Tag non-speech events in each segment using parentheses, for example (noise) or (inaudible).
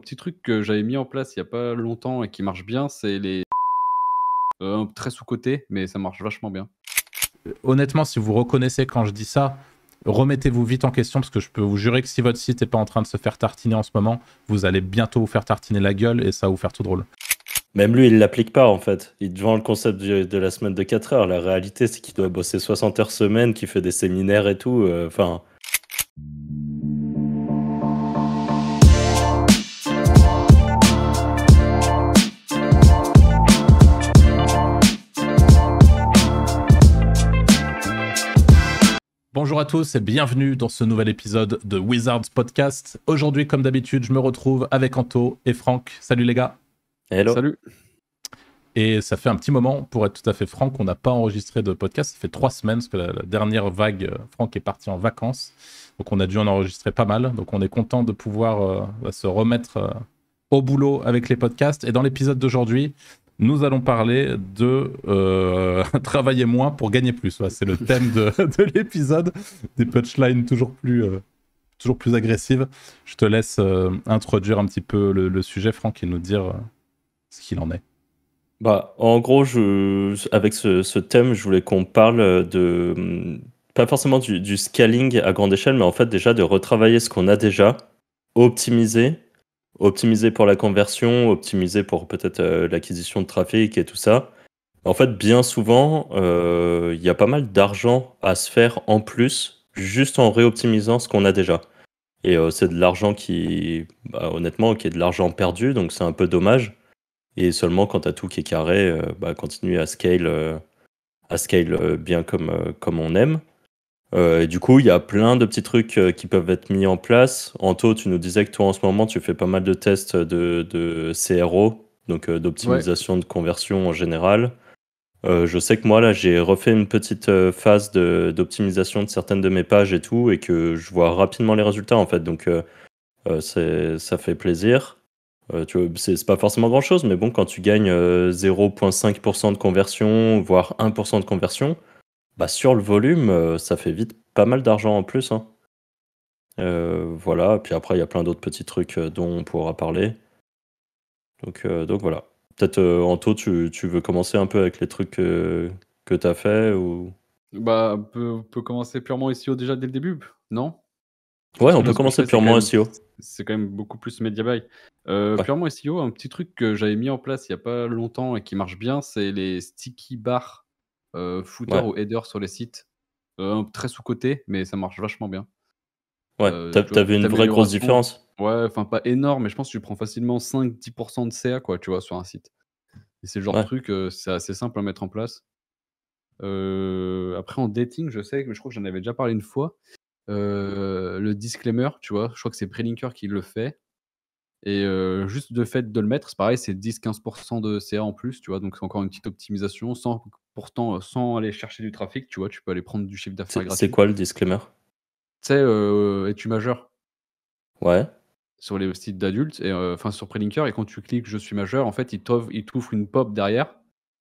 petit truc que j'avais mis en place il y a pas longtemps et qui marche bien, c'est les euh, très sous-côté, mais ça marche vachement bien. Honnêtement, si vous reconnaissez quand je dis ça, remettez-vous vite en question parce que je peux vous jurer que si votre site n'est pas en train de se faire tartiner en ce moment, vous allez bientôt vous faire tartiner la gueule et ça va vous faire tout drôle. Même lui, il l'applique pas en fait. Il vend le concept de la semaine de 4 heures. La réalité, c'est qu'il doit bosser 60 heures semaine, qu'il fait des séminaires et tout. euh, Bonjour à tous et bienvenue dans ce nouvel épisode de Wizards Podcast. Aujourd'hui, comme d'habitude, je me retrouve avec Anto et Franck. Salut les gars. hello. Salut. Et ça fait un petit moment, pour être tout à fait franc, qu'on n'a pas enregistré de podcast. Ça fait trois semaines, parce que la, la dernière vague, euh, Franck est parti en vacances. Donc on a dû en enregistrer pas mal. Donc on est content de pouvoir euh, se remettre euh, au boulot avec les podcasts. Et dans l'épisode d'aujourd'hui, nous allons parler de euh, (laughs) travailler moins pour gagner plus. Ouais, C'est le thème de, (laughs) de l'épisode. Des punchlines toujours plus, euh, toujours plus agressives. Je te laisse euh, introduire un petit peu le, sujet, Franck, et nous dire ce qu'il en est. Bah, en gros, avec ce, thème, je voulais qu'on parle de, hum, pas forcément du scaling à grande échelle, mais en fait déjà de retravailler ce qu'on a déjà, optimiser, optimiser pour la conversion, optimiser pour peut-être euh, l'acquisition de trafic et tout ça. En fait, bien souvent, euh, il y a pas mal d'argent à se faire en plus, juste en réoptimisant ce qu'on a déjà. Et euh, c'est de l'argent qui, bah, honnêtement, qui est de l'argent perdu, donc c'est un peu dommage. Et seulement quand tu as tout qui est carré, bah, continuer à scale, à scale bien comme, comme on aime. Euh, et du coup, il y a plein de petits trucs euh, qui peuvent être mis en place. Anto, tu nous disais que toi, en ce moment, tu fais pas mal de tests de, de CRO, donc euh, d'optimisation de conversion en général. Je sais que moi, là, j'ai refait une petite phase de- d'optimisation de, certaines de mes pages et tout, et que je vois rapidement les résultats, en fait. Donc, ça fait plaisir. C'est pas forcément grand chose, mais bon, quand tu gagnes euh, 0,5% de conversion, voire 1% de conversion, bah sur le volume, euh, ça fait vite pas mal d'argent en plus. hein. Euh, voilà, puis après, il y a plein d'autres petits trucs euh, dont on pourra parler. Donc, euh, donc voilà. Peut-être, euh, Anto, tu, tu veux commencer un peu avec les trucs euh, que tu as fait ou... Bah, on peut, on peut commencer purement SEO déjà dès le début, non? Ouais, on que peut ce que commencer purement SEO. C'est quand même beaucoup plus media buy. Euh, Ouais. Purement SEO, un petit truc que j'avais mis en place il y a pas longtemps et qui marche bien, c'est les sticky bars footer Ouais. ou header sur les sites. Euh, très sous-côté, mais ça marche vachement bien. Ouais, Euh, t'as vu une vraie grosse différence. Ouais, enfin pas énorme, mais je pense que tu prends facilement 5-10% de CA, quoi, tu vois, sur un site. Et c'est le genre Ouais. de truc, euh, c'est assez simple à mettre en place. Euh, après, en dating, je sais, que je crois que j'en avais déjà parlé une fois. euh, le disclaimer, tu vois, je crois que c'est Prelinker qui le fait. Et euh, juste de fait de le mettre, c'est pareil, c'est 10-15% de CA en plus, tu vois, donc c'est encore une petite optimisation sans, pourtant, sans aller chercher du trafic, tu vois, tu peux aller prendre du chiffre d'affaires C'est gratuit. c'est quoi le disclaimer? Tu sais, euh, es-tu majeur? Ouais, sur les sites d'adultes, euh, enfin sur Prelinker, et quand tu cliques je suis majeur, en fait, il t'offre une pop derrière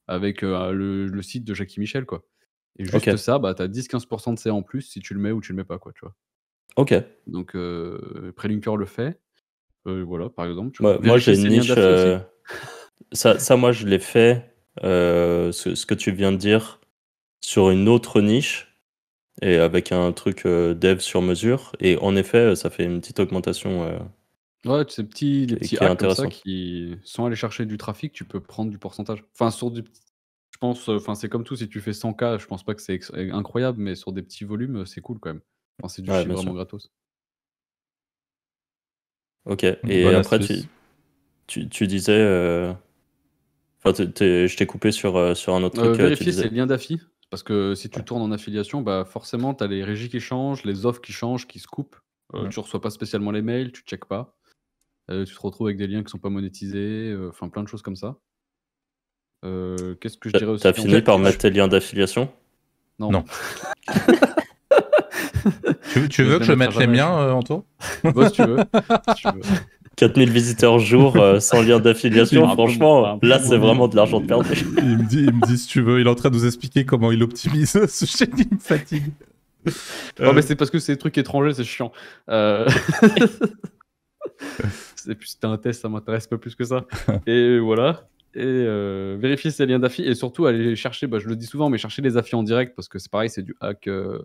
avec le, le site de Jackie Michel, quoi. Et juste ça, bah, t'as 10-15% de CA en plus si tu le mets ou tu le mets pas, quoi, tu vois. ok. Donc, Prelinker le fait. Euh, voilà, par exemple. tu Moi, j'ai une niche. euh, ça, ça, moi, je l'ai fait, euh, ce, ce que tu viens de dire, sur une autre niche et avec un truc dev sur mesure. Et en effet, ça fait une petite augmentation. Ouais, ces petits, les qui- petits qui hacks comme ça intéressant. qui, sans aller chercher du trafic, tu peux prendre du pourcentage. Enfin, sur du, je pense, enfin, c'est comme tout, si tu fais 100K, je pense pas que c'est incroyable, mais sur des petits volumes, c'est cool quand même. Enfin, c'est du Ouais, chiffre vraiment gratos. Ok. Et Bonne après, tu, tu, tu disais. euh, Enfin, t'es- t'es- je t'ai coupé sur, euh, sur un autre Euh, truc. euh, vérifier disais. ses liens d'affi, parce que si tu Ouais. tournes en affiliation, bah forcément, tu as les régies qui changent, les offres qui changent, qui se coupent. Euh, Ouais. Tu reçois pas spécialement les mails, tu checkes pas. Euh, tu te retrouves avec des liens qui sont pas monétisés, euh, enfin plein de choses comme ça. Euh, Qu'est-ce que je dirais aussi t'as fini par mettre tes liens d'affiliation? Non. Non. (laughs) (laughs) Tu, veux que je mette les miens, euh, Anto? (laughs) Bah, si tu veux. si tu veux. 4000 visiteurs jour euh, sans lien d'affiliation, franchement, là c'est vraiment de l'argent de perdu. il me, dit, il me dit si tu veux, il est en train de nous expliquer comment il optimise (laughs) ce chaîne, il me fatigue. Oh, mais c'est parce que c'est des trucs étrangers, c'est chiant. Euh, (laughs) Et puis c'était un test, ça m'intéresse pas plus que ça. et voilà. Et euh, vérifier ces liens d'affi et surtout aller chercher, bah, je le dis souvent, mais chercher les affis en direct parce que c'est pareil, c'est du hack euh.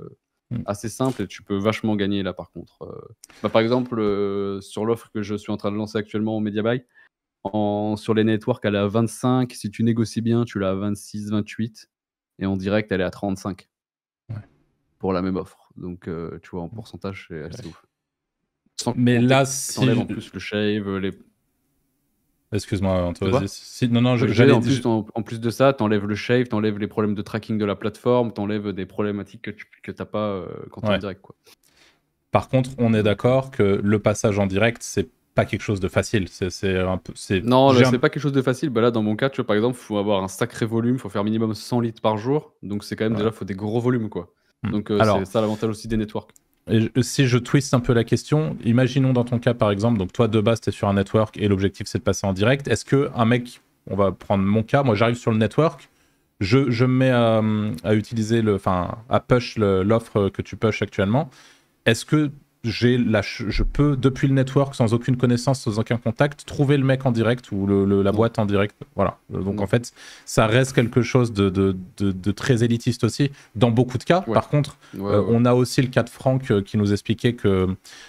Assez simple et tu peux vachement gagner là par contre. Euh, bah, par exemple, euh, sur l'offre que je suis en train de lancer actuellement au MediaBuy, en, sur les networks, elle est à 25. Si tu négocies bien, tu l'as à 26, 28. Et en direct, elle est à 35. Ouais. Pour la même offre. Donc, euh, tu vois, en pourcentage, c'est assez ouf. Sans Mais là, si. en plus le shave, les. Excuse-moi. Si- Non, non, je- en, plus, en, en plus de ça, t'enlèves le shave, t'enlèves les problèmes de tracking de la plateforme, t'enlèves des problématiques que tu que t'as pas euh, quand t'es Ouais. en direct. Quoi. Par contre, on est d'accord que le passage en direct, c'est pas quelque chose de facile. C'est c'est un peu. c'est- Non, c'est pas quelque chose de facile. Bah là, dans mon cas, tu vois, par exemple, il faut avoir un sacré volume, il faut faire minimum 100 litres par jour. Donc, c'est quand même Ouais. déjà, faut des gros volumes, quoi. Hmm. Donc, euh, c'est ça l'avantage aussi des networks. Et si je twist un peu la question, imaginons dans ton cas par exemple, donc toi de base tu es sur un network et l'objectif c'est de passer en direct. Est-ce que un mec, on va prendre mon cas, moi j'arrive sur le network, je, je me mets à, à utiliser le, enfin à push l'offre que tu push actuellement. Est-ce que j'ai la, ch- je peux depuis le network sans aucune connaissance, sans aucun contact, trouver le mec en direct ou le, le- la Non. boîte en direct Voilà. Donc Non. en fait, ça reste quelque chose de, de- de- de très élitiste aussi dans beaucoup de cas. Ouais. Par contre, Ouais, euh, ouais. on a aussi le cas de Franck euh, qui nous expliquait que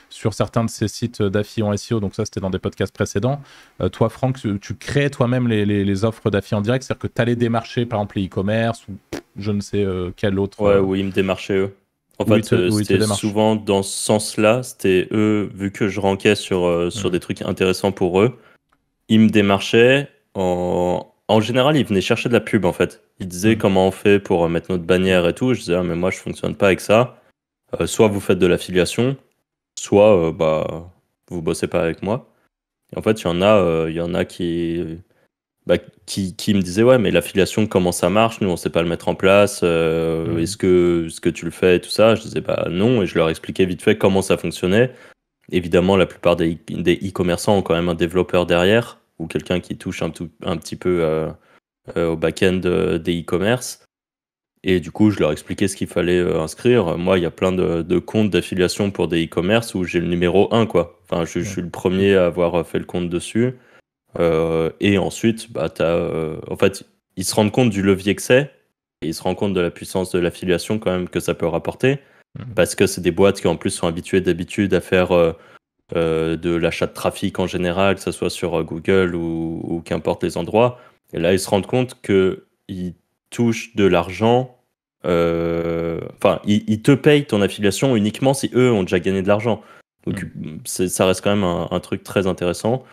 sur certains de ces sites d'affi en SEO, donc ça c'était dans des podcasts précédents, euh, toi Franck, tu, tu crées toi-même les, les- les offres d'affi en direct, c'est-à-dire que tu allais démarcher par exemple les e-commerce ou je ne sais euh, quel autre. Ouais, euh, où ils me démarchaient eux. En fait, euh, c'était souvent dans ce sens-là. C'était eux, vu que je ranquais sur, euh, sur Mm. des trucs intéressants pour eux, ils me démarchaient. En... en général, ils venaient chercher de la pub en fait. Ils disaient Mm. comment on fait pour euh, mettre notre bannière et tout. Je disais, ah, mais moi je fonctionne pas avec ça. Euh, soit vous faites de l'affiliation, soit euh, bah, vous bossez pas avec moi. Et en fait, il y en a, euh, il y en a qui, bah, qui, qui me disaient ouais mais l'affiliation comment ça marche? Nous on sait pas le mettre en place euh, Mhm. est-ce que est-ce que tu le fais et tout ça? Je disais bah non et je leur expliquais vite fait comment ça fonctionnait. Évidemment la plupart des e- e-commerçants ont quand même un développeur derrière ou quelqu'un qui touche un, tout, un petit peu euh, euh, au back-end des e-commerce et du coup je leur expliquais ce qu'il fallait inscrire. Moi il y a plein de, de comptes d'affiliation pour des e-commerce où j'ai le numéro 1 quoi. Enfin je, je suis le premier à avoir fait le compte dessus et ensuite, bah, t'as, euh, en fait, ils se rendent compte du levier que c'est, et ils se rendent compte de la puissance de l'affiliation quand même que ça peut rapporter, Mhm. parce que c'est des boîtes qui en plus sont habituées d'habitude à faire euh, euh, de l'achat de trafic en général, que ce soit sur euh, Google ou, ou qu'importe les endroits. Et là, ils se rendent compte qu'ils touchent de l'argent. euh, Enfin, ils, ils te payent ton affiliation uniquement si eux ont déjà gagné de l'argent. Donc, c'est- ça reste quand même un, un truc très intéressant.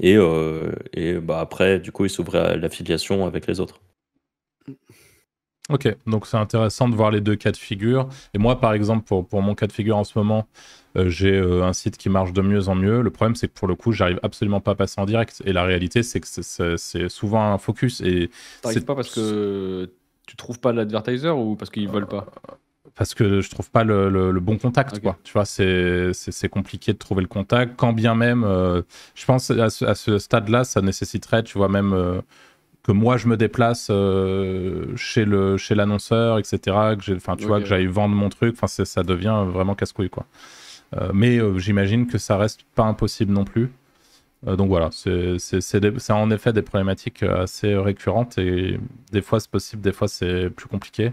Et, euh, et bah après, du coup, ils s'ouvraient à l'affiliation avec les autres. Ok, donc c'est intéressant de voir les deux cas de figure. Et moi, par exemple, pour, pour mon cas de figure en ce moment, euh, j'ai euh, un site qui marche de mieux en mieux. Le problème, c'est que pour le coup, j'arrive absolument pas à passer en direct. Et la réalité, c'est que c'est- souvent un focus. Et c'est- pas parce que tu trouves pas l'advertiser ou parce qu'ils veulent pas? Parce que je trouve pas le, le- le bon contact quoi. Tu vois c'est compliqué de trouver le contact quand bien même euh, je pense à ce, à ce stade là ça nécessiterait tu vois même euh, que moi je me déplace euh, chez le chez l'annonceur etc que j'ai enfin tu vois que j'aille vendre mon truc enfin ça devient vraiment casse couille quoi mais j'imagine que ça reste pas impossible non plus. Donc voilà, c'est en effet des problématiques assez récurrentes et des fois c'est possible, des fois c'est plus compliqué.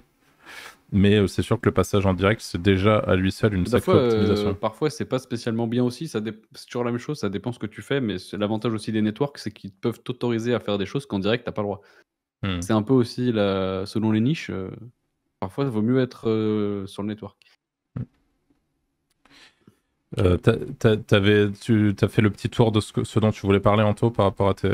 Mais euh, c'est sûr que le passage en direct, c'est déjà à lui seul une Des sacrée fois, euh, optimisation. parfois, c'est pas spécialement bien aussi. Ça dé- C'est toujours la même chose, ça dépend ce que tu fais. Mais l'avantage aussi des networks, c'est qu'ils peuvent t'autoriser à faire des choses qu'en direct, t'as pas le droit. Hmm. C'est un peu aussi la... selon les niches. euh, Parfois, il vaut mieux être euh, sur le network. Euh, tu as fait le petit tour de ce, que- ce dont tu voulais parler, Anto, par rapport à tes.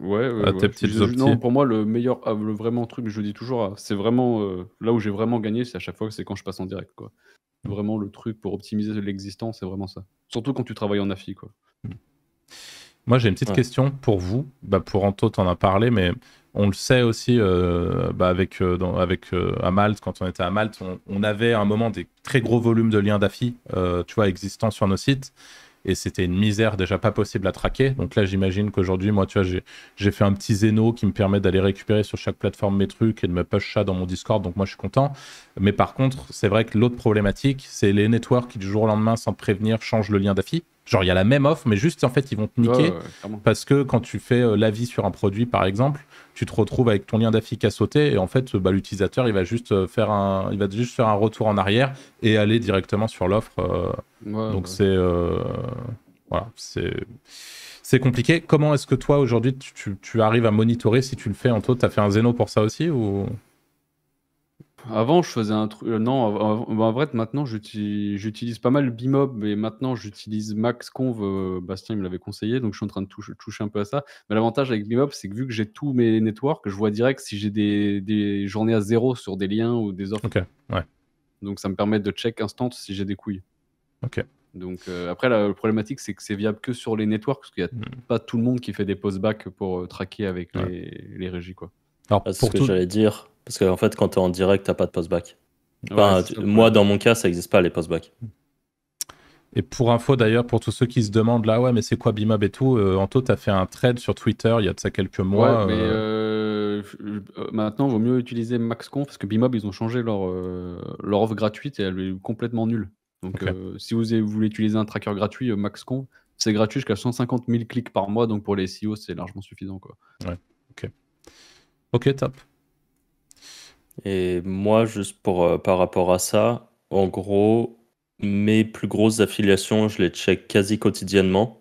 Euh, Ouais, ouais, À ouais. tes petites Je- je- Non, pour moi, le meilleur, ah, le vraiment truc, je le dis toujours, ah, c'est vraiment euh, là où j'ai vraiment gagné, c'est à chaque fois, c'est quand je passe en direct, quoi. Mm. Vraiment, le truc pour optimiser l'existant, c'est vraiment ça. Surtout quand tu travailles en affi, quoi. Moi, j'ai une petite Ouais. question pour vous. Bah, pour Anto, t'en as parlé, mais on le sait aussi euh, bah, avec, euh, dans- avec euh, à Malte, quand on était à Malte, on, on avait à un moment des très gros volumes de liens d'affi, euh, tu vois, existants sur nos sites. Et c'était une misère déjà pas possible à traquer. Donc là, j'imagine qu'aujourd'hui, moi, tu vois, j'ai, fait un petit Zeno qui me permet d'aller récupérer sur chaque plateforme mes trucs et de me push ça dans mon Discord. Donc moi, je suis content. Mais par contre, c'est vrai que l'autre problématique, c'est les networks qui du jour au lendemain, sans prévenir, changent le lien d'affi. Genre, il y a la même offre, mais juste en fait, ils vont te niquer ouais, parce que quand tu fais euh, l'avis sur un produit, par exemple, tu te retrouves avec ton lien d'affiche à sauter et en fait, bah, l'utilisateur, il va juste euh, faire un, il va juste faire un retour en arrière et aller directement sur l'offre. euh, Ouais, donc ouais. c'est euh, voilà, c'est c'est compliqué. Comment est-ce que toi aujourd'hui tu, tu- tu arrives à monitorer si tu le fais en taux T'as fait un Zeno pour ça aussi ou? Avant, je faisais un truc. euh, non, en, en- vrai, maintenant, j'utilise pas mal Bimob, mais maintenant, j'utilise MaxConv. euh, Bastien il me l'avait conseillé, donc je suis en train de toucher, toucher un peu à ça. Mais l'avantage avec Bimob, c'est que vu que j'ai tous mes networks, je vois direct si j'ai des, des journées à zéro sur des liens ou des offres. Ok, ouais. Donc, ça me permet de check instant si j'ai des couilles. Ok. Donc, euh, après, la, problématique, c'est que c'est viable que sur les networks, parce qu'il n'y a Hmm. pas tout le monde qui fait des post-back pour euh, traquer avec Ouais. les, les régies. Quoi. Alors Ah, c'est ce que tout, j'allais dire. Parce qu'en fait, quand tu es en direct, t'as pas de post-back. Ouais, Enfin, tu- moi, ouais. dans mon cas, ça n'existe pas les post-back. et pour info d'ailleurs, pour tous ceux qui se demandent là, ouais, mais c'est quoi Bimob et tout, euh, Anto, t'as fait un thread sur Twitter il y a de ça quelques mois. Ouais, mais euh, euh, euh, maintenant, il vaut mieux utiliser MaxConf parce que Bimob, ils ont changé leur, euh, leur offre gratuite et elle est complètement nulle. Donc, Ok. euh, si vous, voulez utiliser un tracker gratuit, euh, MaxConf, c'est gratuit jusqu'à 150 000 clics par mois. Donc, pour les SEO, c'est largement suffisant. Quoi. Ok, top. Et moi, juste pour, euh, par rapport à ça, en gros, mes plus grosses affiliations, je les check quasi quotidiennement.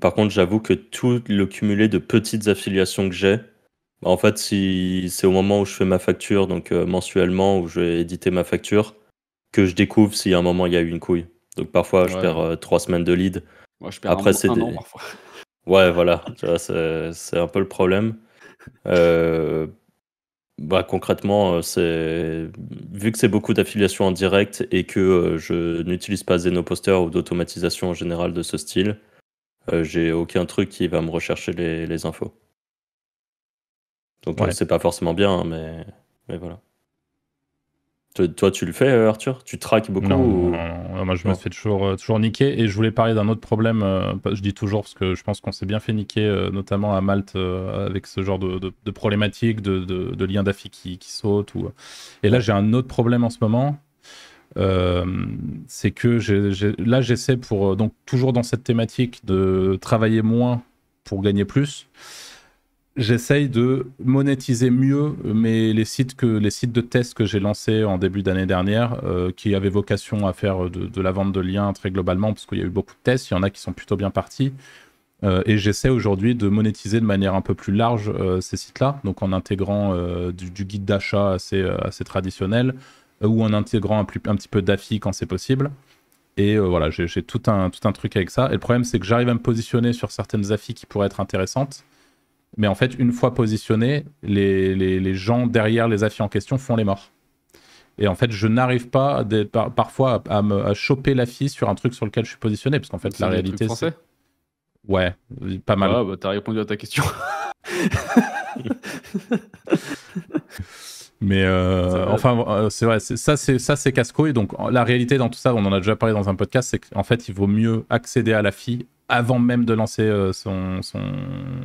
Par contre, j'avoue que tout le cumulé de petites affiliations que j'ai, bah, en fait, si c'est au moment où je fais ma facture, donc euh, mensuellement, où je vais éditer ma facture, que je découvre s'il y a un moment il y a eu une couille. Donc parfois, je perds euh, trois semaines de lead. Moi, je perds Après, un, c'est un des- an parfois. Ouais, voilà, tu vois, c'est c'est un peu le problème. Euh, bah, concrètement, euh, c'est vu que c'est beaucoup d'affiliations en direct et que euh, je n'utilise pas Zenoposter ou d'automatisation en général de ce style, euh, j'ai aucun truc qui va me rechercher les, les infos. Donc, Ouais. c'est pas forcément bien, hein, mais, mais voilà. Toi, toi, tu le fais, euh, Arthur? Tu traques beaucoup Non, ou- non, non, non, moi je me fais toujours, euh, toujours niquer et je voulais parler d'un autre problème, euh, je dis toujours parce que je pense qu'on s'est bien fait niquer, euh, notamment à Malte, euh, avec ce genre de, de, de problématiques, de, de, de liens d'affi qui, qui sautent. Ou... Et là j'ai un autre problème en ce moment, c'est que là j'essaie pour, donc toujours dans cette thématique de travailler moins pour gagner plus. J'essaye de monétiser mieux mais les sites que les sites de test que j'ai lancés en début d'année dernière, euh, qui avaient vocation à faire de, la vente de liens très globalement, parce qu'il y a eu beaucoup de tests, il y en a qui sont plutôt bien partis. Euh, et j'essaie aujourd'hui de monétiser de manière un peu plus large euh, ces sites-là, donc en intégrant euh, du, guide d'achat assez, euh, assez traditionnel, euh, ou en intégrant un, plus- un petit peu d'affi quand c'est possible. Et euh, voilà, j'ai tout un, tout un truc avec ça. Et le problème, c'est que j'arrive à me positionner sur certaines affis qui pourraient être intéressantes. Mais en fait, une fois positionné, les, les, les gens derrière les affis en question font les morts. Et en fait, je n'arrive pas des- par- parfois à, à me, à choper l'affi sur un truc sur lequel je suis positionné, parce qu'en fait, la réalité, c'est... Ouais, pas mal. Ah, bah, t'as répondu à ta question. (laughs) Mais euh, enfin, euh, c'est vrai, ça c'est ça c'est casse-couille. Donc la réalité dans tout ça, on en a déjà parlé dans un podcast, c'est qu'en fait il vaut mieux accéder à la fille avant même de lancer euh, son, son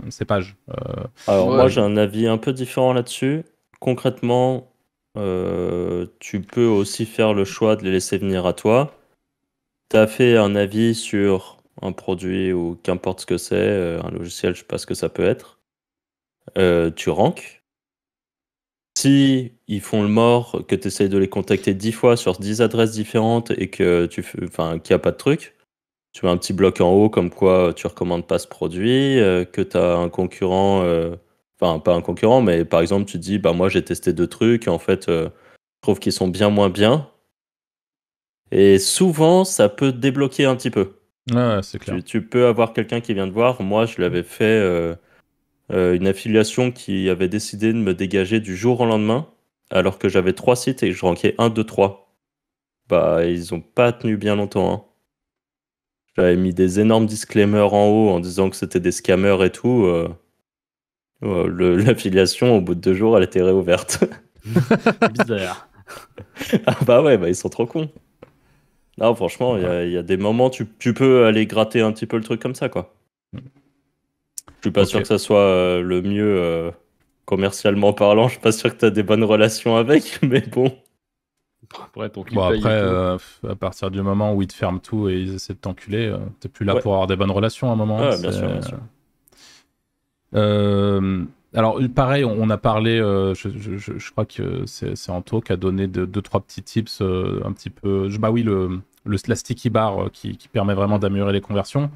ses pages. Euh, Alors Ouais. moi j'ai un avis un peu différent là-dessus. Concrètement, euh, tu peux aussi faire le choix de les laisser venir à toi. Tu as fait un avis sur un produit ou qu'importe ce que c'est, un logiciel, je sais pas ce que ça peut être. Euh, tu ranks. Si ils font le mort, que tu essayes de les contacter 10 fois sur 10 adresses différentes et que tu enfin, qu'il n'y a pas de truc, tu mets un petit bloc en haut comme quoi tu recommandes pas ce produit, euh, que tu as un concurrent, euh, enfin pas un concurrent, mais par exemple tu dis bah moi j'ai testé deux trucs et en fait euh, je trouve qu'ils sont bien moins bien. Et souvent ça peut débloquer un petit peu. ouais, c'est clair. Tu, tu peux avoir quelqu'un qui vient te voir. Moi, je l'avais fait une affiliation qui avait décidé de me dégager du jour au lendemain, alors que j'avais trois sites et que je rankais 1, 2, 3. Bah, ils ont pas tenu bien longtemps. hein. J'avais mis des énormes disclaimers en haut en disant que c'était des scammers et tout. euh, euh, (laughs) L'affiliation, au bout de deux jours, elle était réouverte. (laughs) Bizarre. Ah bah ouais, bah ils sont trop cons. Non, franchement, il y a- il y, a des moments, tu, tu peux aller gratter un petit peu le truc comme ça, quoi. Je suis pas sûr que ça soit euh, le mieux euh, commercialement parlant. Je suis pas sûr que tu as des bonnes relations avec, (laughs) mais bon. Après, ton Bon, après, euh, à partir du moment où ils te ferment tout et ils essaient de t'enculer, euh, t'es plus là Ouais. pour avoir des bonnes relations à un moment. Ouais, c'est- bien sûr, bien sûr. Euh, alors, pareil, on, a parlé, euh, je, je- je- je crois que c'est c'est Anto qui a donné deux, deux, trois petits tips euh, un petit peu. Bah oui, le, le, la sticky bar euh, qui, qui permet vraiment d'améliorer les conversions.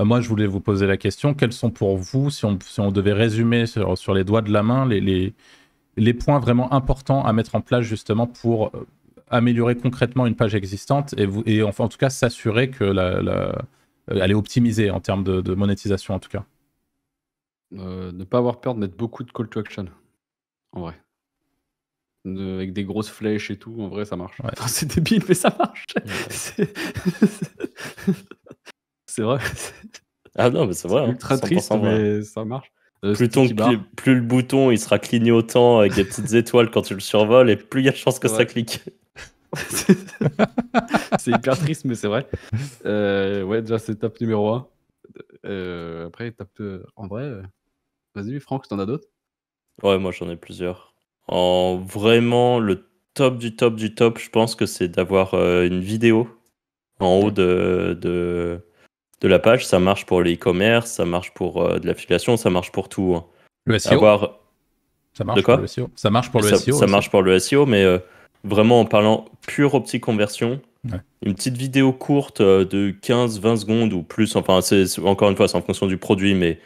Euh, moi, je voulais vous poser la question quels sont pour vous, si on, si on devait résumer sur, sur les doigts de la main, les, les, les points vraiment importants à mettre en place justement pour euh, améliorer concrètement une page existante et, vous, et enfin, en tout cas s'assurer que la, la, euh, elle est optimisée en termes de, de monétisation en tout cas? Euh, ne pas avoir peur de mettre beaucoup de call to action. En vrai. De- avec des grosses flèches et tout, en vrai, ça marche. Ouais. Enfin, c'est débile, mais ça marche. C'est (laughs) c'est vrai. Ah non, mais c'est vrai. Hein, ultra 100% triste, vrai. mais ça marche. Euh, Plus, ton le bouton il sera clignotant avec des petites (laughs) étoiles quand tu le survoles, et plus il y a de chances que Ouais. ça clique. (laughs) c'est hyper triste, mais c'est vrai. Euh, ouais, déjà, c'est étape numéro 1. après, étape. euh, en vrai, euh, vas-y, Franck, t'en as d'autres? Ouais, moi j'en ai plusieurs. En vraiment, le top du top du top, je pense que c'est d'avoir euh, une vidéo en haut de, de, de la page. Ça marche pour le e-commerce, ça marche pour euh, de l'affiliation, ça marche pour tout. hein. Le SEO, Avoir, ça marche de quoi pour le SEO. Ça marche pour le ça, SEO. ça aussi. marche pour le SEO, mais euh, vraiment en parlant pure optique conversion, Ouais. une petite vidéo courte euh, de 15-20 secondes ou plus, enfin, c'est encore une fois, c'est en fonction du produit, mais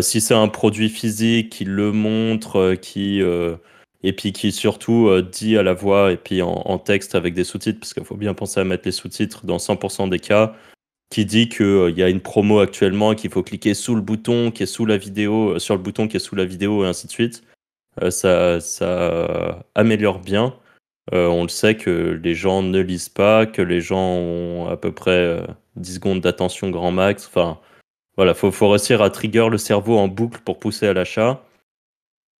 si c'est un produit physique qui le montre, qui, et puis qui surtout dit à la voix et puis en, en texte avec des sous-titres, parce qu'il faut bien penser à mettre les sous-titres dans 100% des cas, qui dit qu'il y a une promo actuellement, qu'il faut cliquer sous le bouton qui est sous la vidéo, euh, sur le bouton qui est sous la vidéo, et ainsi de suite. Euh, ça, ça améliore bien. Euh, on le sait que les gens ne lisent pas, que les gens ont à peu près euh, 10 secondes d'attention grand max. Enfin, voilà, faut, faut réussir à trigger le cerveau en boucle pour pousser à l'achat.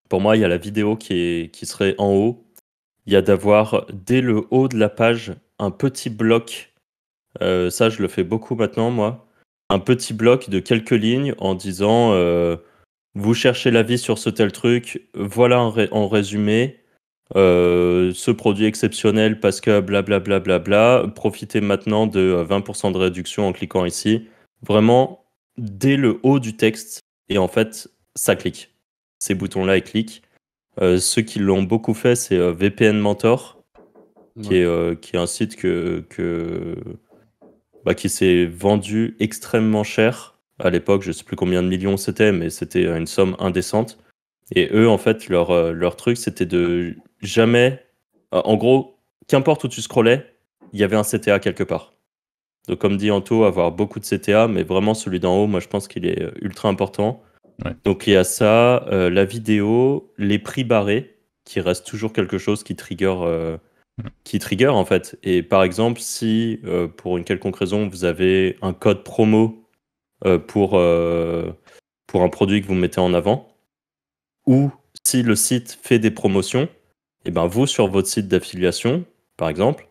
Pour moi, il y a la vidéo qui, est, qui serait en haut. Il y a d'avoir dès le haut de la page un petit bloc. Euh, ça, je le fais beaucoup maintenant, moi. Un petit bloc de quelques lignes en disant euh, vous cherchez l'avis sur ce tel truc, voilà en, ré- en résumé. euh, ce produit exceptionnel parce que blablabla, bla, bla, bla, profitez maintenant de euh, 20% de réduction en cliquant ici. Vraiment, dès le haut du texte, et en fait, ça clique. Ces boutons-là, ils cliquent. Ceux qui l'ont beaucoup fait, c'est VPN Mentor, qui, est, qui est un site que, que, bah, qui s'est vendu extrêmement cher à l'époque. Je sais plus combien de millions c'était, mais c'était une somme indécente. Et eux, en fait, leur, euh, leur truc, c'était de jamais. euh, En gros, qu'importe où tu scrollais, il y avait un CTA quelque part. Donc, comme dit Anto, avoir beaucoup de CTA, mais vraiment celui d'en haut, moi, je pense qu'il est euh, ultra important. Ouais. Donc, il y a ça, euh, la vidéo, les prix barrés, qui reste toujours quelque chose qui trigger, euh, qui trigger en fait. Et par exemple, si euh, pour une quelconque raison, vous avez un code promo euh, pour, euh, pour un produit que vous mettez en avant, ou si le site fait des promotions, et ben vous, sur votre site d'affiliation, par exemple,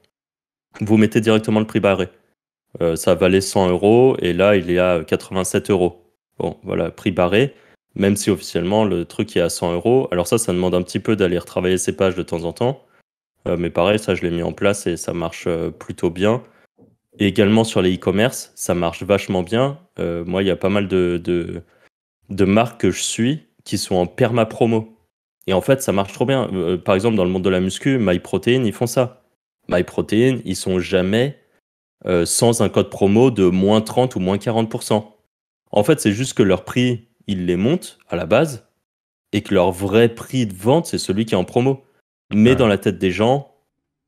vous mettez directement le prix barré. Ça valait 100 euros et là, il est à 87 euros. Bon, voilà, prix barré, même si officiellement le truc est à 100 euros. Alors ça, ça demande un petit peu d'aller retravailler ces pages de temps en temps. Euh, mais pareil, ça, je l'ai mis en place et ça marche euh, plutôt bien. Et également sur les e-commerce, ça marche vachement bien. Euh, moi, il y a pas mal de, de, marques que je suis qui sont en perma promo. Et en fait, ça marche trop bien. Par exemple, dans le monde de la muscu, MyProtein, ils font ça. MyProtein, ils sont jamais sans un code promo de moins 30 ou moins 40%. En fait, c'est juste que leur prix, ils les montent à la base et que leur vrai prix de vente, c'est celui qui est en promo. Mais Ouais. dans la tête des gens,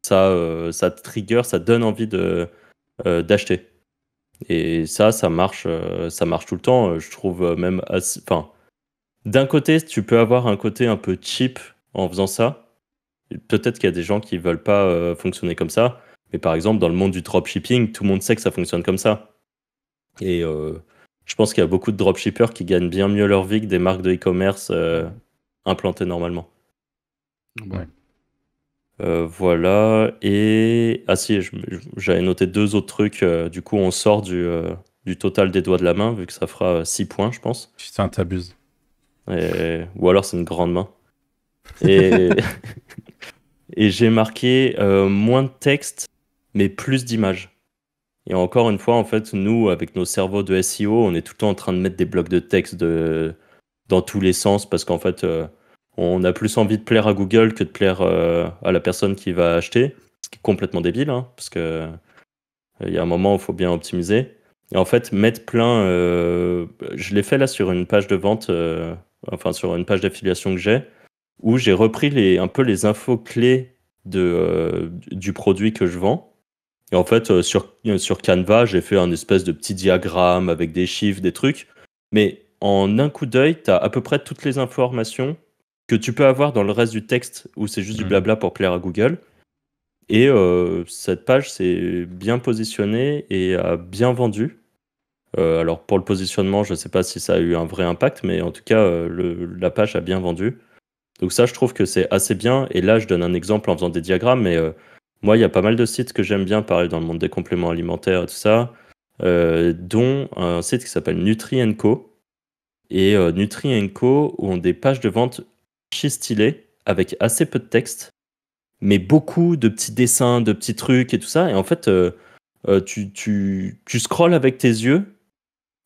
ça, euh, ça trigger, ça donne envie de, euh, d'acheter. Et ça, ça marche, euh, ça marche tout le temps. euh, Je trouve même assez. Enfin, d'un côté, tu peux avoir un côté un peu cheap en faisant ça. Peut-être qu'il y a des gens qui veulent pas fonctionner comme ça. Mais par exemple, dans le monde du dropshipping, tout le monde sait que ça fonctionne comme ça. Et je pense qu'il y a beaucoup de dropshippers qui gagnent bien mieux leur vie que des marques de e-commerce implantées normalement. Ouais. Euh, voilà. Et. Ah si, j'avais noté deux autres trucs. euh, du coup, on sort du, euh, du total des doigts de la main, vu que ça fera 6 points, je pense. Putain, t'abuses. Et- Ou alors c'est une grande main. Et, (laughs) et j'ai marqué euh, moins de texte, mais plus d'images. Et encore une fois, en fait, nous, avec nos cerveaux de SEO, on est tout le temps en train de mettre des blocs de texte de... dans tous les sens parce qu'en fait, euh, on a plus envie de plaire à Google que de plaire euh, à la personne qui va acheter, ce qui est complètement débile, hein, parce que il y a un moment où il faut bien optimiser. Et en fait, mettre plein, je l'ai fait là sur une page de vente, enfin sur une page d'affiliation que j'ai où j'ai repris les, un peu les infos clés de, euh, du produit que je vends. Et en fait, euh, sur, sur Canva, j'ai fait un espèce de petit diagramme avec des chiffres, des trucs. Mais en un coup d'œil, tu as à peu près toutes les informations que tu peux avoir dans le reste du texte où c'est juste du mmh. blabla pour plaire à Google. Et euh, cette page s'est bien positionnée et a bien vendu. alors pour le positionnement, je ne sais pas si ça a eu un vrai impact, mais en tout cas, la page a bien vendu. Donc ça, je trouve que c'est assez bien. Et là, je donne un exemple en faisant des diagrammes, mais euh, moi, il y a pas mal de sites que j'aime bien, pareil, dans le monde des compléments alimentaires et tout ça, euh, dont un site qui s'appelle Nutri Co. Et euh, Nutri Co ont des pages de vente archi avec assez peu de texte, mais beaucoup de petits dessins, de petits trucs et tout ça. Et en fait, tu, tu, tu scrolles avec tes yeux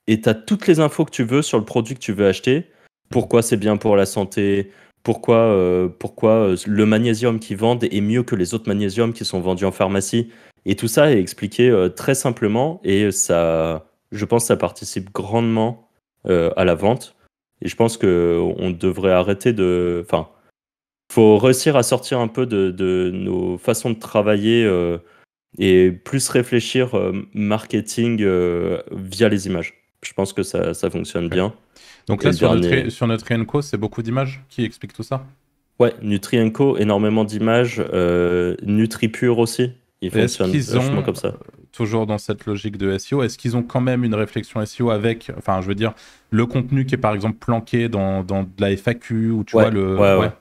et tu as toutes les infos que tu veux sur le produit que tu veux acheter. Pourquoi c'est bien pour la santé, pourquoi, euh, pourquoi euh, le magnésium qu'ils vendent est mieux que les autres magnésiums qui sont vendus en pharmacie? Et tout ça est expliqué euh, très simplement et ça, je pense ça participe grandement à la vente. Et je pense qu'on devrait arrêter de. Enfin, faut réussir à sortir un peu de, de nos façons de travailler et plus réfléchir marketing via les images. Je pense que ça, ça fonctionne bien. Donc là, sur, notre, sur Nutrienco, c'est beaucoup d'images qui expliquent tout ça? Ouais, Nutrienco, énormément d'images. Euh, NutriPure aussi. Ils fonctionnent comme ça. Toujours dans cette logique de SEO, est-ce qu'ils ont quand même une réflexion SEO avec, enfin, je veux dire, le contenu qui est par exemple planqué dans, dans de la FAQ ou tu vois le. Ouais, ouais.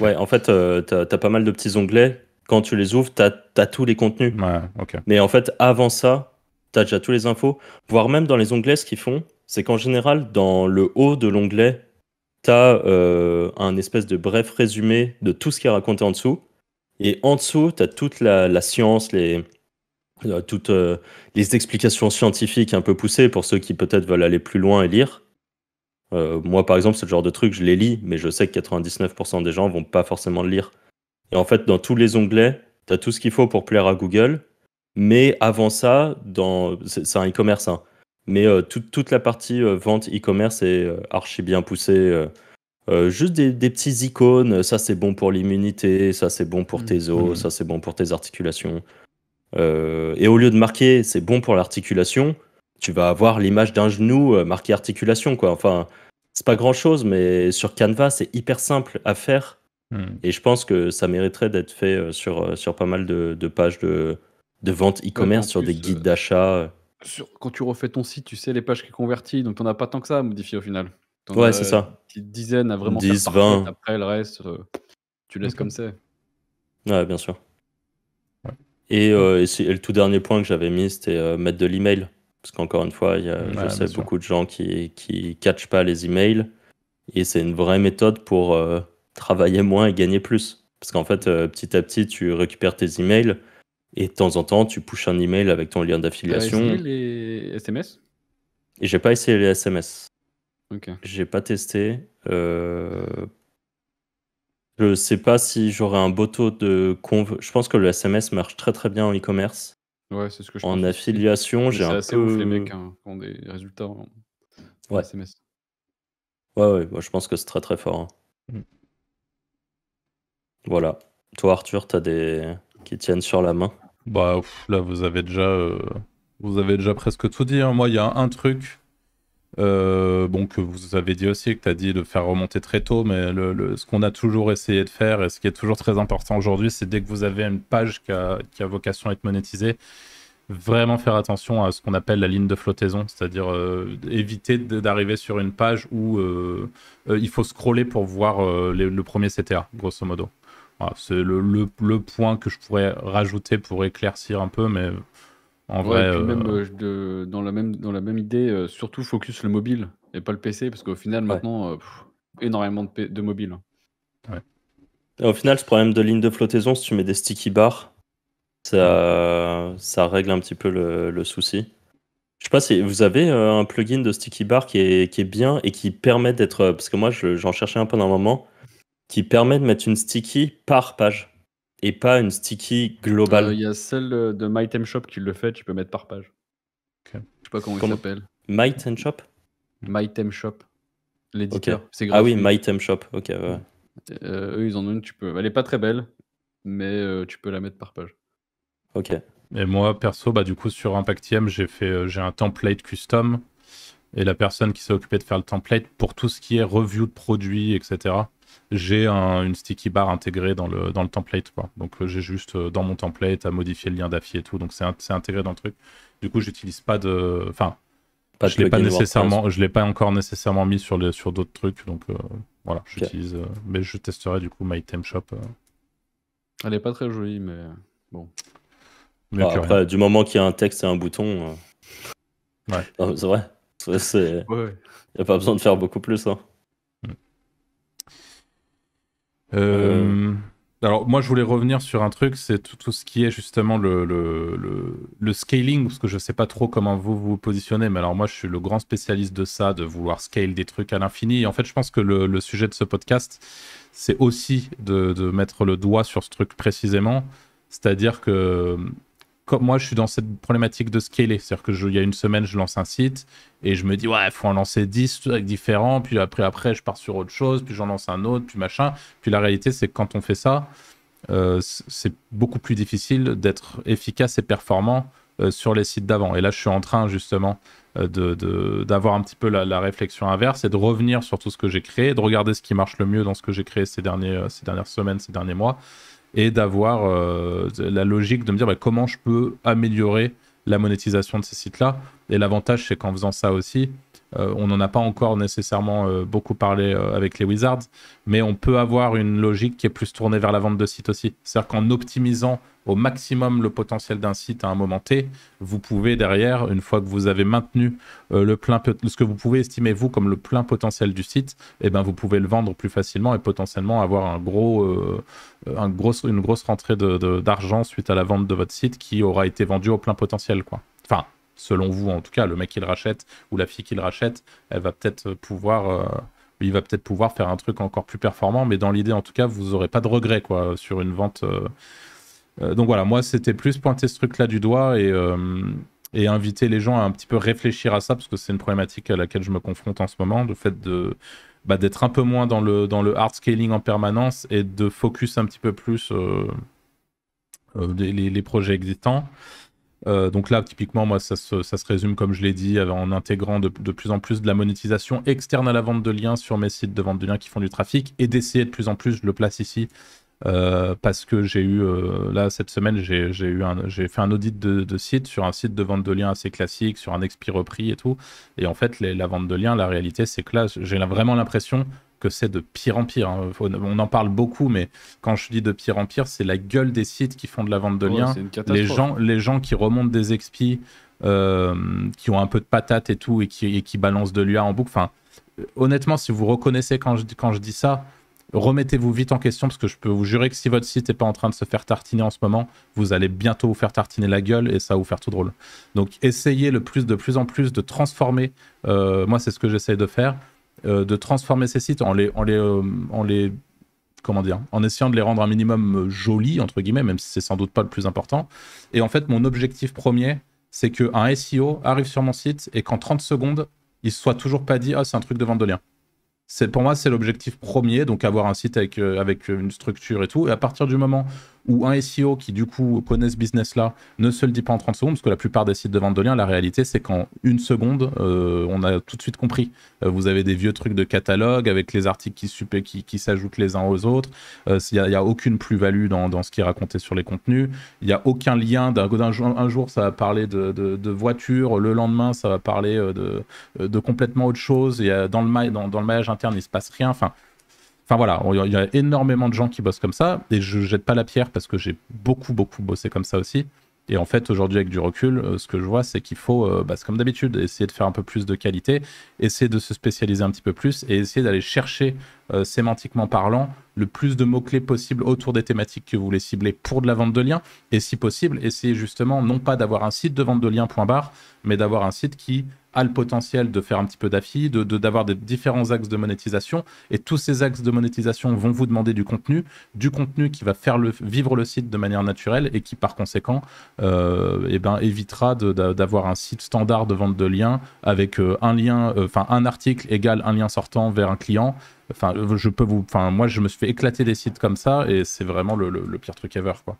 ouais. en fait, euh, tu as, pas mal de petits onglets. Quand tu les ouvres, tu as, tous les contenus. Ouais, ok. Mais en fait, avant ça, tu as déjà tous les infos. Voire même dans les onglets, ce qu'ils font, c'est qu'en général, dans le haut de l'onglet, tu as euh, un espèce de bref résumé de tout ce qui est raconté en dessous. Et en dessous, tu as toute la, science, les, euh, toutes euh, les explications scientifiques un peu poussées pour ceux qui peut-être veulent aller plus loin et lire. moi, par exemple, ce genre de truc, je les lis, mais je sais que 99% des gens vont pas forcément le lire. Et en fait, dans tous les onglets, tu as tout ce qu'il faut pour plaire à Google. Mais avant ça, c'est un e-commerce. Hein. Mais euh, toute la partie euh, vente e-commerce est euh, archi bien poussée. juste des, petits icônes, ça c'est bon pour l'immunité, ça c'est bon pour tes os, mmh. ça c'est bon pour tes articulations. Et au lieu de marquer c'est bon pour l'articulation, tu vas avoir l'image d'un genou marqué articulation. Quoi. Enfin, c'est pas grand chose, mais sur Canva, c'est hyper simple à faire. Mmh. Et je pense que ça mériterait d'être fait sur, sur pas mal de, pages de, de vente e-commerce, sur des guides d'achat quand tu refais ton site, tu sais les pages qui convertis, donc tu n'en as pas tant que ça à modifier au final. ouais, c'est ça. Une petite dizaine à vraiment 10, faire 20. Après, le reste, euh, tu laisses comme ça. Ouais, bien sûr. Et, euh, et, le tout dernier point que j'avais mis, c'était euh, mettre de l'email. Parce qu'encore une fois, il y a, je sais beaucoup de gens qui ne catchent pas les emails. Et c'est une vraie méthode pour travailler moins et gagner plus. Parce qu'en fait, petit à petit, tu récupères tes emails et de temps en temps, tu pushes un email avec ton lien d'affiliation. Tu les SMS Et j'ai pas essayé les SMS. J'ai pas testé. Je sais pas si j'aurai un beau taux de conv. Je pense que le SMS marche très très bien en e-commerce. Ouais, c'est ce que je En affiliation, j'ai un assez peu. ouf les mecs hein, qui ont des résultats en ouais. SMS. Ouais, ouais, moi je pense que c'est très très fort. Hein. Mm. Voilà. Toi, Arthur, t'as des qui tiennent sur la main? Bah là, vous avez déjà, euh, vous avez déjà presque tout dit. Hein. Moi, il y a un truc. Euh, que vous avez dit aussi, que tu as dit de faire remonter très tôt, mais le, ce qu'on a toujours essayé de faire et ce qui est toujours très important aujourd'hui, c'est dès que vous avez une page qui a, vocation à être monétisée, vraiment faire attention à ce qu'on appelle la ligne de flottaison, c'est-à-dire euh, éviter d'arriver sur une page où il faut scroller pour voir le premier CTA, grosso modo. C'est le, point que je pourrais rajouter pour éclaircir un peu, mais en vrai. même, euh, euh, dans, la même, dans la même idée, euh, surtout focus le mobile et pas le PC, parce qu'au final, maintenant, énormément de, de mobile. Ouais. Au final, ce problème de ligne de flottaison, si tu mets des sticky bars, ça, ça règle un petit peu le, le souci. Je sais pas si vous avez euh, un plugin de sticky bar qui est, qui est bien et qui permet d'être. Parce que moi, je- j'en cherchais un peu dans un moment, qui permet de mettre une sticky par page et pas une sticky Euh, globale. Il y a celle euh, de MyTemShop qui le fait, tu peux mettre par page. Ok. Je sais pas comment, Comment- il s'appelle. Might and Shop? MyTemShop. Ok. L'éditeur. C'est Ah oui, and Shop. Ok, ouais. Euh, eux, ils en ont une, tu peux. Elle est pas très belle, mais euh, tu peux la mettre par page. Ok. Et moi, perso, bah, du coup, sur ImpactIM, j'ai fait, euh, j'ai un template custom. Et la personne qui s'est occupée de faire le template, pour tout ce qui est review de produits, etc., j'ai un- une sticky bar intégrée dans le, dans le template. Quoi. Donc, euh, j'ai juste euh, dans mon template à modifier le lien d'affi et tout. Donc, c'est in- c'est intégré dans le truc. Du coup, j'utilise pas de. Enfin, Pas de je l'ai pas nécessairement, je l'ai pas encore nécessairement mis sur, les, sur d'autres trucs. Donc, euh, voilà, j'utilise. euh, mais je testerai du coup MyTemShop. Euh, Elle est pas très jolie, mais Bon, rien. après, du moment qu'il y a un texte et un bouton. euh, Ouais. c'est vrai. C'est- c'est- ouais, ouais. y a pas besoin de faire beaucoup plus. hein. Euh, Alors, moi, je voulais revenir sur un truc, c'est tout, tout ce qui est justement le, le, le, le scaling, parce que je sais pas trop comment vous vous positionnez, mais alors moi, je suis le grand spécialiste de ça, de vouloir scale des trucs à l'infini. Et en fait, je pense que le, le sujet de ce podcast, c'est aussi de, de mettre le doigt sur ce truc précisément. C'est-à-dire que moi, je suis dans cette problématique de scaler. C'est-à-dire que je- il y a une semaine, je lance un site et je me dis, ouais, il faut en lancer 10 avec différents. Puis après, après, je pars sur autre chose, puis j'en lance un autre, puis machin. Puis la réalité, c'est que quand on fait ça, euh, c'est beaucoup plus difficile d'être efficace et performant euh, sur les sites d'avant. Et là, je suis en train justement euh, de- d'avoir un petit peu la, réflexion inverse et de revenir sur tout ce que j'ai créé, de regarder ce qui marche le mieux dans ce que j'ai créé ces, derniers, ces dernières semaines, ces derniers mois, et d'avoir euh, la logique de me dire bah, comment je peux améliorer la monétisation de ces sites-là. Et l'avantage, c'est qu'en faisant ça aussi, euh, on n'en a pas encore nécessairement euh, beaucoup parlé avec les Wizards, mais on peut avoir une logique qui est plus tournée vers la vente de sites aussi. C'est-à-dire qu'en optimisant au maximum le potentiel d'un site à un moment T, vous pouvez derrière, une fois que vous avez maintenu euh, le plein, ce que vous pouvez estimer vous comme le plein potentiel du site, eh ben vous pouvez le vendre plus facilement et potentiellement avoir un gros, euh, une grosse rentrée de- de- d'argent suite à la vente de votre site qui aura été vendu au plein potentiel, quoi. Enfin, selon vous en tout cas, le mec qui le rachète ou la fille qui le rachète, elle va peut-être pouvoir, euh, il va peut-être pouvoir faire un truc encore plus performant, mais dans l'idée en tout cas, vous aurez pas de regret quoi sur une vente. Euh. Donc voilà, moi c'était plus pointer ce truc-là du doigt et euh, et inviter les gens à un petit peu réfléchir à ça parce que c'est une problématique à laquelle je me confronte en ce moment, le fait de bah, d'être un peu moins dans le hard scaling en permanence et de focus un petit peu plus euh, les, projets existants. Donc là, typiquement, moi, ça se, ça se résume, comme je l'ai dit, en intégrant de, de plus en plus de la monétisation externe à la vente de liens sur mes sites de vente de liens qui font du trafic et d'essayer de plus en plus, je le place ici, euh, parce que j'ai eu, euh, là, cette semaine, j'ai fait un audit de, de site sur un site de vente de liens assez classique, sur un expi repris et tout. Et en fait, les- la vente de liens, la réalité, c'est que là, j'ai vraiment l'impression que c'est de pire en pire. hein. Faut- on en parle beaucoup, mais quand je dis de pire en pire, c'est la gueule des sites qui font de la vente de Ouais, liens les gens, les gens qui remontent des expis, euh, qui ont un peu de patate et tout, et qui, et qui balancent de l'UA en boucle. Enfin, honnêtement, si vous reconnaissez quand je, quand je dis ça, remettez-vous vite en question, parce que je peux vous jurer que si votre site n'est pas en train de se faire tartiner en ce moment, vous allez bientôt vous faire tartiner la gueule, et ça va vous faire tout drôle. Donc, essayez le plus, de plus en plus de transformer, euh, moi c'est ce que j'essaye de faire, euh, de transformer ces sites en les, en euh, en comment dire, en essayant de les rendre un minimum jolis, entre guillemets, même si c'est sans doute pas le plus important. Et en fait, mon objectif premier, c'est qu'un SEO arrive sur mon site et qu'en 30 secondes, il soit toujours pas dit, ah, c'est un truc de vente de lien. Pour moi, c'est l'objectif premier, donc avoir un site avec, euh, avec une structure et tout. Et à partir du moment où un SEO qui, du coup, connaît ce business-là, ne se le dit pas en 30 secondes, parce que la plupart des sites de vente de liens, la réalité, c'est qu'en une seconde, euh, on a tout de suite compris. Euh, vous avez des vieux trucs de catalogue avec les articles qui, s'ajoutent les uns aux autres. Il n'y a, aucune plus-value dans, ce qui est raconté sur les contenus. Il n'y a aucun lien. D'un, jour, un jour, ça va parler de, de, voiture. Le lendemain, ça va parler euh, de, complètement autre chose. Euh, dans, le dans, le maillage interne, il se passe rien. Enfin voilà, il y a énormément de gens qui bossent comme ça, et je jette pas la pierre parce que j'ai beaucoup, beaucoup bossé comme ça aussi. Et en fait, aujourd'hui, avec du recul, euh, ce que je vois, c'est qu'il faut, euh, bah, comme d'habitude, essayer de faire un peu plus de qualité, essayer de se spécialiser un petit peu plus et essayer d'aller chercher, euh, sémantiquement parlant, le plus de mots-clés possible autour des thématiques que vous voulez cibler pour de la vente de liens. Et si possible, essayer justement, non pas d'avoir un site de vente de liens, mais d'avoir un site qui le potentiel de faire un petit peu d'affi, d'avoir des différents axes de monétisation. Et tous ces axes de monétisation vont vous demander du contenu, du contenu qui va faire le, vivre le site de manière naturelle et qui, par conséquent, euh, eh ben, évitera d'avoir un site standard de vente de liens avec euh, un lien, euh, enfin un article égale un lien sortant vers un client. Enfin, je peux vous, enfin, moi, je me suis fait éclater des sites comme ça et c'est vraiment le, pire truc ever, quoi.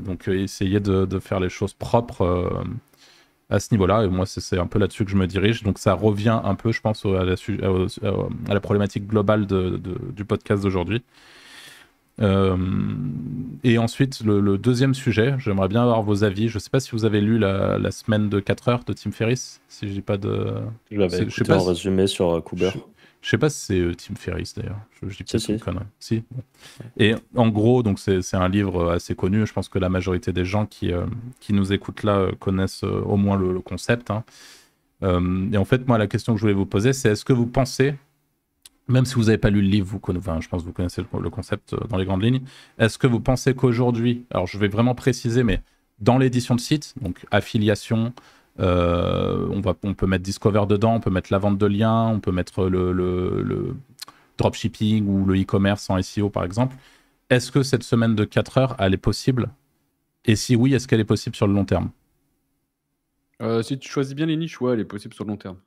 donc, essayez de, de, faire les choses propres à ce niveau-là. Et moi, c'est un peu là-dessus que je me dirige. Donc, ça revient un peu, je pense, à la, à la problématique globale de, du podcast d'aujourd'hui. Euh, et ensuite, le, deuxième sujet, j'aimerais bien avoir vos avis. Je ne sais pas si vous avez lu la, la, semaine de 4 heures de Tim Ferriss, si je dis pas de. Je l'avais écouté en résumé sur euh, Cooper. Je sais pas si c'est euh, Tim Ferriss d'ailleurs. Je, dis pas si, si. Et en gros, donc c'est un livre euh, assez connu. Je pense que la majorité des gens qui, euh, qui nous écoutent là connaissent au moins le, concept. Hein. et en fait, moi, la question que je voulais vous poser, c'est est-ce que vous pensez, même si vous n'avez pas lu le livre, vous enfin, je pense que vous connaissez le, concept dans les grandes lignes, est-ce que vous pensez qu'aujourd'hui, alors je vais vraiment préciser, mais dans l'édition de site, donc affiliation, on, va, on peut mettre Discover dedans, on peut mettre la vente de liens, on peut mettre le, dropshipping ou le e-commerce en SEO par exemple. Est-ce que cette semaine de 4 heures, elle est possible? Et si oui, est-ce qu'elle est possible sur le long terme? Euh, Si tu choisis bien les niches, ouais, elle est possible sur le long terme.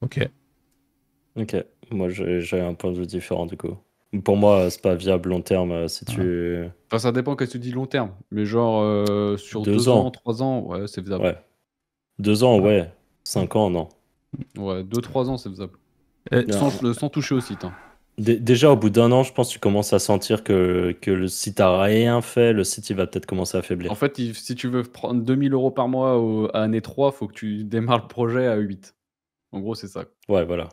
Ok. Ok, moi j'ai un point de vue différent du coup. Pour moi, c'est pas viable long terme euh, si tu. Enfin, ça dépend quand tu dis long terme. Mais genre, euh, sur deux, ans. trois ans, ouais, c'est faisable. Ouais. Deux ans, ouais. Cinq ans, non. Ouais, deux, trois ans, c'est faisable. sans, toucher au site. Hein. Déjà, au bout d'un an, je pense que tu commences à sentir que, que le site a rien fait, le site il va peut-être commencer à faiblir. En fait, si tu veux prendre 2000 euros par mois au, à année 3, faut que tu démarres le projet à 8. En gros, c'est ça. Ouais, voilà.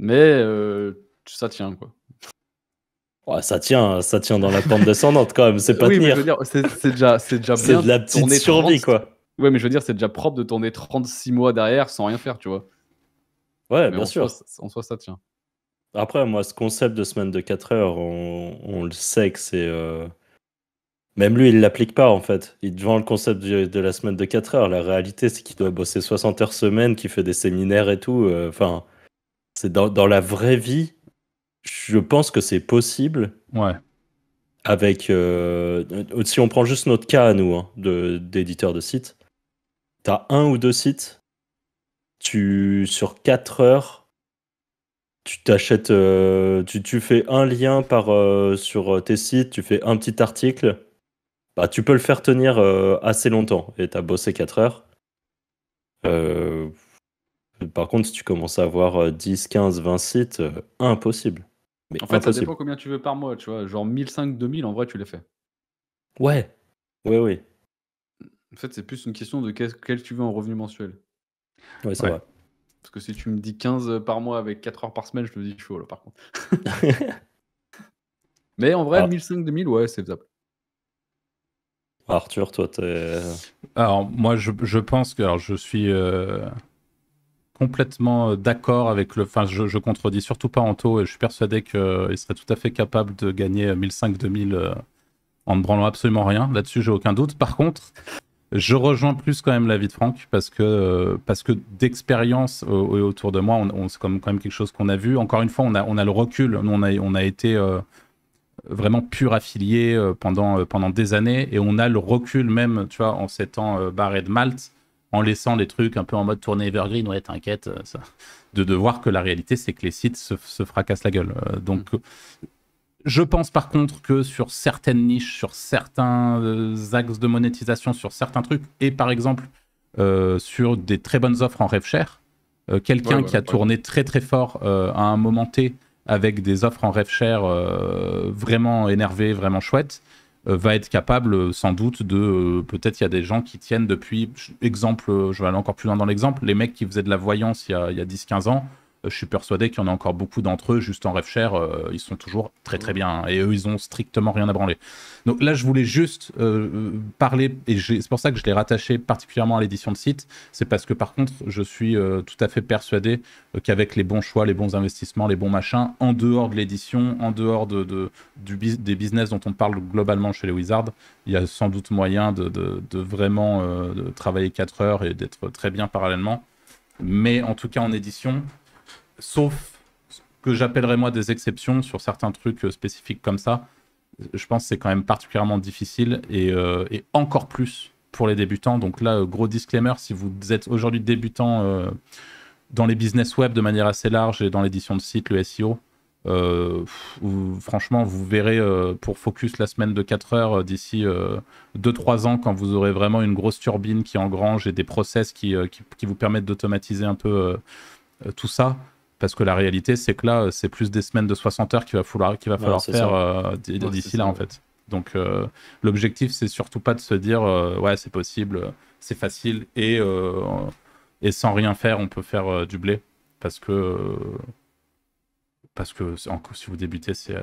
Mais euh, ça tient, quoi ça tient, ça tient dans la pente descendante quand même. C'est pas oui, tenir. c'est déjà, c'est déjà bien. de la petite survie, quoi. Ouais, mais je veux dire, c'est déjà propre de tourner 36 mois derrière sans rien faire, tu vois. Ouais, bien sûr. en soi, ça tient. Après, moi, ce concept de semaine de 4 heures, on, le sait que c'est. Euh, même lui, il l'applique pas en fait. Il vend le concept de, la semaine de 4 heures. La réalité, c'est qu'il doit bosser 60 heures semaine, qu'il fait des séminaires et tout. Euh, enfin, c'est dans, dans, la vraie vie, je pense que c'est possible. Ouais. Avec. Euh, si on prend juste notre cas à nous, hein, d'éditeur de, site, tu as un ou deux sites, tu, sur 4 heures, tu t'achètes. Euh, tu, tu, fais un lien par, euh, sur tes sites, tu fais un petit article. Bah, tu peux le faire tenir assez longtemps et tu as bossé 4 heures. par contre, si tu commences à avoir 10, 15, 20 sites, impossible en fait, ça dépend combien tu veux par mois, tu vois. Genre 1500, 2000, en vrai, tu les fais. Ouais. Ouais, oui. En fait, c'est plus une question de quel, tu veux en revenu mensuel. Ouais, c'est vrai. Parce que si tu me dis 15 par mois avec 4 heures par semaine, je me dis chaud, là, par contre. (laughs) Mais en vrai, ah. 1500, 2000, ouais, c'est faisable. Arthur, toi, t'es. Alors, moi, je, je, pense que alors, je suis. Euh, complètement euh, d'accord avec le. Enfin, je, contredis surtout pas Anto et je suis persuadé qu'il euh, serait tout à fait capable de gagner 1005-2000 euh, en ne branlant absolument rien. Là-dessus, j'ai aucun doute. Par contre, je rejoins plus quand même l'avis de Franck parce que, d'expérience autour de moi, on, c'est quand même quelque chose qu'on a vu. Encore une fois, on a, le recul. Nous, on a, on a été vraiment pur affilié pendant, pendant des années et on a le recul même, tu vois, en s'étant barré de Malte en laissant des trucs un peu en mode tournée evergreen, ouais, t'inquiète, euh, ça. De, de voir que la réalité, c'est que les sites se, fracassent la gueule. Euh, donc, mm. je pense par contre que sur certaines niches, sur certains euh, axes de monétisation, sur certains trucs, et par exemple sur des très bonnes offres en rêve cher, quelqu'un qui a tourné très très fort à un moment T avec des offres en rêve cher vraiment énervées, vraiment chouettes, va être capable euh, sans doute de euh, peut-être il y a des gens qui tiennent depuis exemple je vais aller encore plus loin dans l'exemple les mecs qui faisaient de la voyance il y a, a 10-15 ans je suis persuadé qu'il y en a encore beaucoup d'entre eux, juste en rêve cher, euh, ils sont toujours très très bien. Hein, et eux, ils ont strictement rien à branler. Donc là, je voulais juste euh, euh, parler, et c'est pour ça que je l'ai rattaché particulièrement à l'édition de site. C'est parce que par contre, je suis tout à fait persuadé qu'avec les bons choix, les bons investissements, les bons machins, en dehors de l'édition, en dehors de, des business dont on parle globalement chez les Wizards, il y a sans doute moyen de, vraiment travailler 4 heures et d'être très bien parallèlement. Mais en tout cas, en édition, sauf que j'appellerais moi des exceptions sur certains trucs euh, spécifiques comme ça, je pense que c'est quand même particulièrement difficile euh, et, encore plus pour les débutants. Donc là, euh, gros disclaimer, si vous êtes aujourd'hui débutant dans les business web de manière assez large et dans l'édition de site, le SEO, franchement, vous verrez pour Focus la semaine de 4 heures d'ici 2-3 ans, quand vous aurez vraiment une grosse turbine qui engrange et des process qui, qui vous permettent d'automatiser un peu tout ça. Parce que la réalité, c'est que là, c'est plus des semaines de 60 heures qu'il va falloir, qu'il va falloir faire euh, d'ici là, en fait. Donc, euh, l'objectif, c'est surtout pas de se dire, euh, ouais, c'est possible, c'est facile, et, et sans rien faire, on peut faire du blé. Parce que parce que si vous débutez, c'est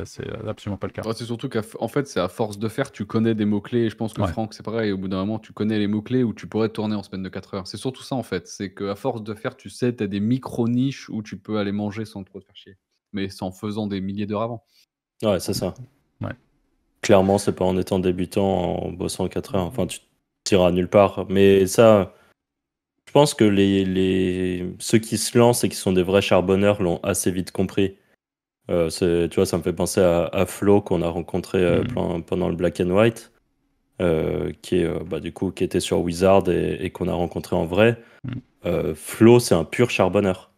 absolument pas le cas. c'est surtout qu'en fait, c'est à force de faire, tu connais des mots-clés. Je pense que Franck, c'est pareil. Au bout d'un moment, tu connais les mots-clés où tu pourrais tourner en semaine de 4 heures. C'est surtout ça, en fait. C'est qu'à force de faire, tu sais, tu as des micro-niches où tu peux aller manger sans trop te faire chier. Mais en faisant des milliers d'heures avant. Ouais, c'est ça. Ouais. Clairement, c'est pas en étant débutant, en bossant 4 heures. Enfin, tu tireras nulle part. Mais ça, je pense que les, les... ceux qui se lancent et qui sont des vrais charbonneurs l'ont assez vite compris. Euh, tu vois, ça me fait penser à, Flo qu'on a rencontré euh, mm. pendant le Black and White, euh, qui est bah, du coup qui était sur Wizard et, qu'on a rencontré en vrai. Mm. Flo, c'est un pur charbonneur,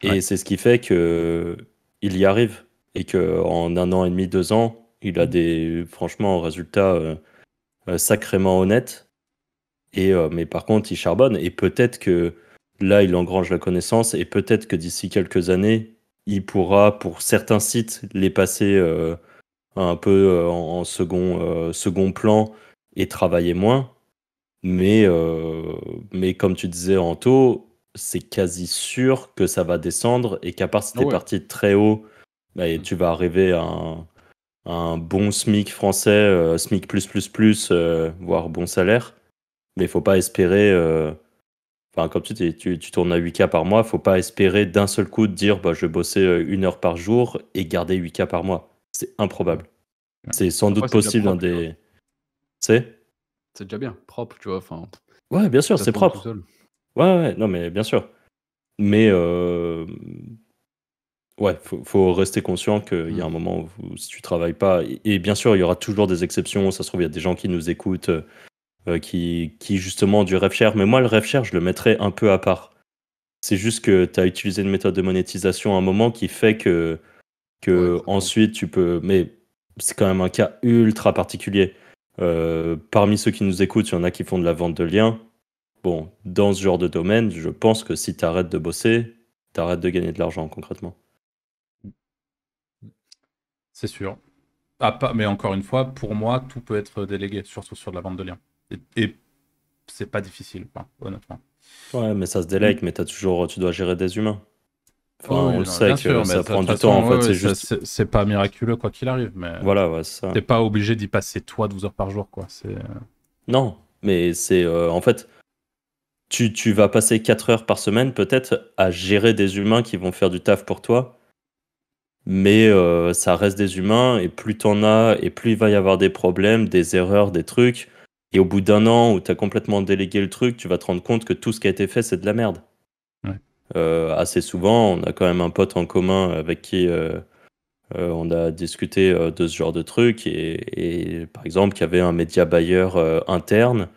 et c'est ce qui fait que il y arrive et que en un an et demi, deux ans, il a mm. des franchement résultats sacrément honnêtes. Et mais par contre, il charbonne et peut-être que là, il engrange la connaissance et peut-être que d'ici quelques années, il pourra, pour certains sites, les passer euh, un peu euh, en, second, euh, second plan et travailler moins. Mais, mais comme tu disais, Anto, c'est quasi sûr que ça va descendre et qu'à part si tu es ah parti très haut, bah, tu vas arriver à un, bon SMIC français, SMIC, voire bon salaire. Mais il faut pas espérer Enfin, comme tu, tu, tu tournes à 8K par mois, faut pas espérer d'un seul coup de dire bah, je vais bosser euh, une heure par jour et garder 8K par mois. C'est improbable. C'est sans doute possible dans des. C'est C'est déjà bien, propre, tu vois. Enfin, ouais, bien sûr, c'est propre. Ouais, ouais, non, mais bien sûr. Mais euh... ouais, faut, faut rester conscient qu'il y a un mm. moment où si tu travailles pas, et bien sûr, il y aura toujours des exceptions. Ça se trouve, il y a des gens qui nous écoutent euh, qui, qui justement du rêve cher. Mais moi, le rêve cher, je le mettrais un peu à part. C'est juste que tu as utilisé une méthode de monétisation à un moment qui fait que, que ensuite tu peux. Mais c'est quand même un cas ultra particulier. Euh, parmi ceux qui nous écoutent, il y en a qui font de la vente de liens. Bon, dans ce genre de domaine, je pense que si tu arrêtes de bosser, tu arrêtes de gagner de l'argent concrètement. C'est sûr. Ah, pas, mais encore une fois, pour moi, tout peut être délégué, surtout sur de la vente de liens. Et, c'est pas difficile, honnêtement. Ouais, mais ça se délègue, mais as toujours, tu dois gérer des humains. Enfin, on le sait que ça prend du temps, en fait. c'est juste... C'est pas miraculeux, quoi qu'il arrive, mais. Voilà, ouais, ça. T'es pas obligé d'y passer, toi, 12 heures par jour, quoi. C'est. Euh, non, mais c'est. Euh, en fait. Tu, tu, vas passer 4 heures par semaine, peut-être, à gérer des humains qui vont faire du taf pour toi. Mais euh, ça reste des humains, et plus t'en as, et plus il va y avoir des problèmes, des erreurs, des trucs. Et au bout d'un an où tu as complètement délégué le truc, tu vas te rendre compte que tout ce qui a été fait, c'est de la merde. Euh, assez souvent, on a quand même un pote en commun avec qui euh, euh, on a discuté de ce genre de truc. Et, par exemple, qu'il y avait un média bailleur interne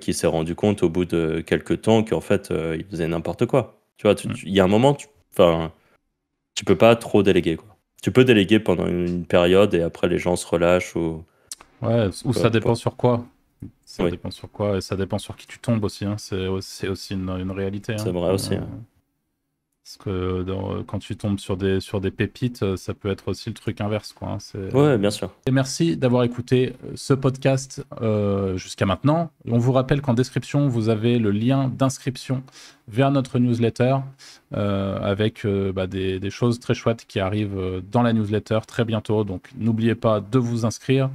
qui s'est rendu compte au bout de quelques temps qu'en fait, il faisait n'importe quoi. Tu vois, il y a un moment, tu, tu peux pas trop déléguer. Quoi. Tu peux déléguer pendant une période et après les gens se relâchent ou Ouais, ou ça dépend sur quoi. Ça dépend sur quoi et ça dépend sur qui tu tombes aussi. Hein. C'est aussi une, réalité. Hein. C'est vrai aussi. Euh, Parce que dans- quand tu tombes sur des, sur des pépites, euh, ça peut être aussi le truc inverse. Quoi, hein. Ouais, bien sûr. Et merci d'avoir écouté euh, ce podcast euh, jusqu'à maintenant. On vous rappelle qu'en description, vous avez le lien d'inscription vers notre newsletter euh, avec bah, des, des choses très chouettes qui arrivent dans la newsletter très bientôt. Donc n'oubliez pas de vous inscrire.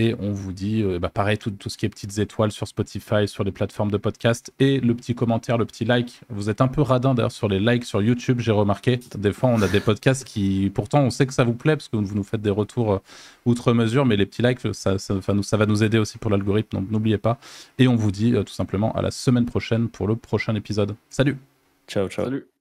Et on vous dit, euh, bah, pareil, tout, tout ce qui est petites étoiles sur Spotify, sur les plateformes de podcast et le petit commentaire, le petit like. Vous êtes un peu radin d'ailleurs sur les likes sur YouTube, j'ai remarqué. Des fois, on a des podcasts qui, pourtant, on sait que ça vous plaît parce que vous nous faites des retours euh, outre mesure, mais les petits likes, ça, ça, enfin, nous- ça va nous aider aussi pour l'algorithme, donc n'oubliez pas. Et on vous dit euh, tout simplement à la semaine prochaine pour le prochain épisode. Salut Ciao, ciao. Salut.